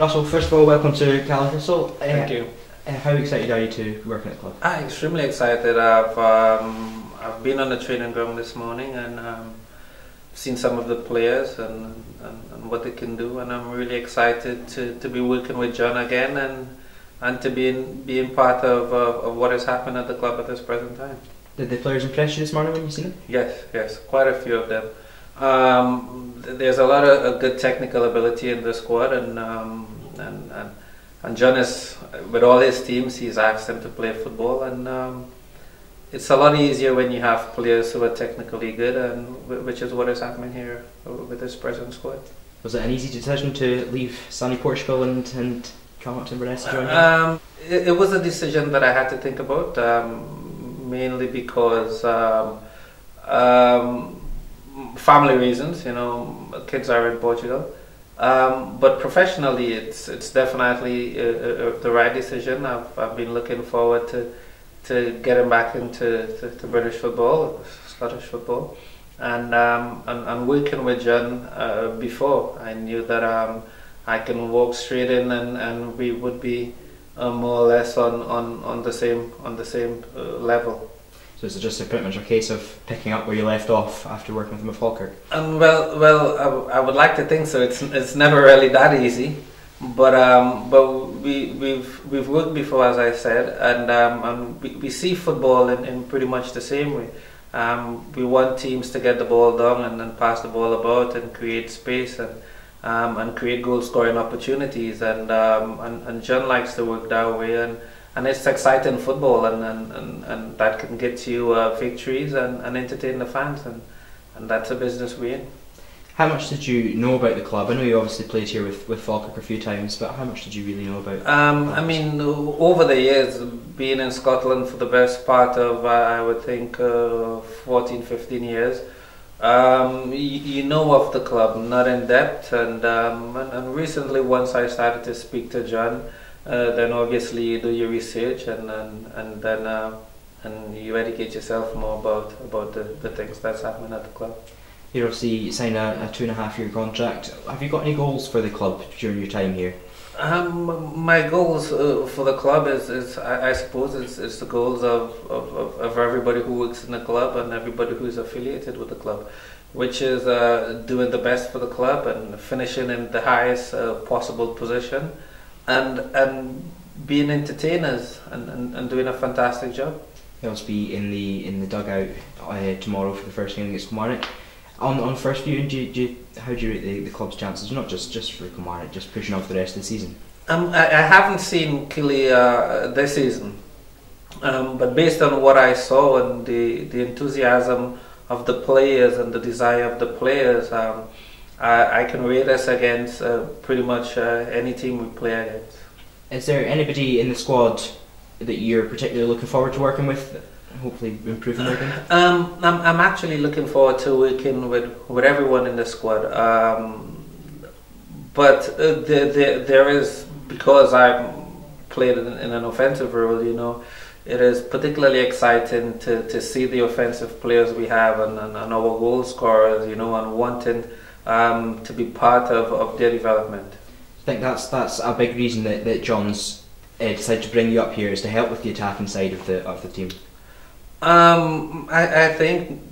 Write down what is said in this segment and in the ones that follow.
Russell, first of all, welcome to Callagher. Thank you. Uh, how excited are you to work at the club? I'm extremely excited. I've um, I've been on the training ground this morning and um, seen some of the players and, and, and, what they can do, and I'm really excited to, to be working with John again and and to be in, being part of, of, of what is happening at the club at this present time. Did the players impress you this morning when you seen them? Yes, yes, quite a few of them. Um, there's a lot of, of, good technical ability in the squad, and, um, and, and and John is with all his teams. He's asked them to play football, and um, it's a lot easier when you have players who are technically good, and which is what is happening here with this present squad. Was it an easy decision to leave sunny Portugal and and come up to Inverness to join? Um, it, it, was a decision that I had to think about, um, mainly because. Um, um, family reasons, you know, kids are in Portugal. Um, but professionally, it's it's definitely uh, uh, uh, the right decision. I've, I've been looking forward to to getting back into to, to British football, Scottish football, and um, and, and, working with John uh, before. I knew that um, I can walk straight in, and, and we would be uh, more or less on, on, on the same on the same uh, level. So is it just a pretty much a case of picking up where you left off after working with him Falkirk? Um, well, well, I, I, would like to think so. It's it's never really that easy, but um, but we we've we've worked before, as I said, and um, and we, we see football in, in pretty much the same way. Um, we want teams to get the ball down and then pass the ball about and create space and um, and create goal scoring opportunities. And, um, and and John likes to work that way and and it's exciting football and, and, and, and that can get you uh, victories and, and entertain the fans and, and that's a business we're in. How much did you know about the club? I know you obviously played here with, with Falkirk a few times, but how much did you really know about um, I mean, over the years, being in Scotland for the best part of, uh, I would think, uh, 14, 15 years, um, you, you, know of the club, not in depth, and, um, and, and recently once I started to speak to John, uh, then obviously you do your research and and, and then uh, and you educate yourself more about about the, the things that's happening at the club. You obviously signed a, a two and a half year contract. Have you got any goals for the club during your time here? Um, my goals uh, for the club is, is I, I suppose it's, it's the goals of, of, of, of, everybody who works in the club and everybody who is affiliated with the club, which is uh, doing the best for the club and finishing in the highest uh, possible position and and being entertainers and, and, and doing a fantastic job. He'll be in the in the dugout uh, tomorrow for the first game against Kilmarnock. On on first view, do you, do you, how do you rate the, the club's chances? Not just just for Kilmarnock, just pushing on for the rest of the season. Um, I, I haven't seen Killy uh, this season, um, but based on what I saw and the the enthusiasm of the players and the desire of the players. Um, I, I can rate us against uh, pretty much uh, any team we play against. Is there anybody in the squad that you're particularly looking forward to working with? Hopefully, improving their game. Um, I'm, I'm actually looking forward to working with, with everyone in the squad. Um, but uh, there, there, there is because I played in, in an offensive role, you know it is particularly exciting to, to see the offensive players we have and, and, and our goal scorers, you know, and wanting um, to be part of, of their development. I think that's that's a big reason that, that John's uh, decided to bring you up here is to help with the attacking side of the of the team. Um, I, I think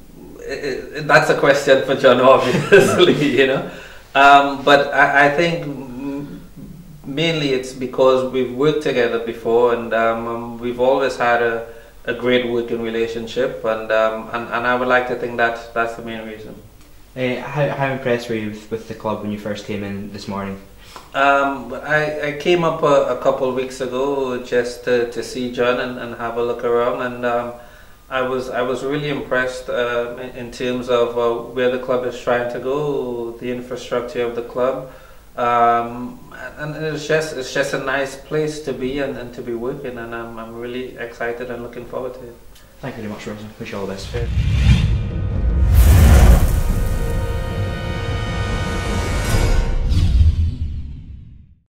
it, it, that's a question for John, obviously, you know. Um, but I, I, think mainly it's because we've worked together before and um, we've always had a, a great working relationship, and, um, and and I would like to think that that's the main reason. Uh, how, how impressed were you with, with the club when you first came in this morning? Um, I, I came up a, a couple of weeks ago just to, to see John and, and have a look around, and um, I was I was really impressed uh, in, in, terms of uh, where the club is trying to go, the infrastructure of the club, um, and it's just it's just a nice place to be and, and to be working, and I'm I'm really excited and looking forward to it. Thank you very much, Rosa. Wish you all the best.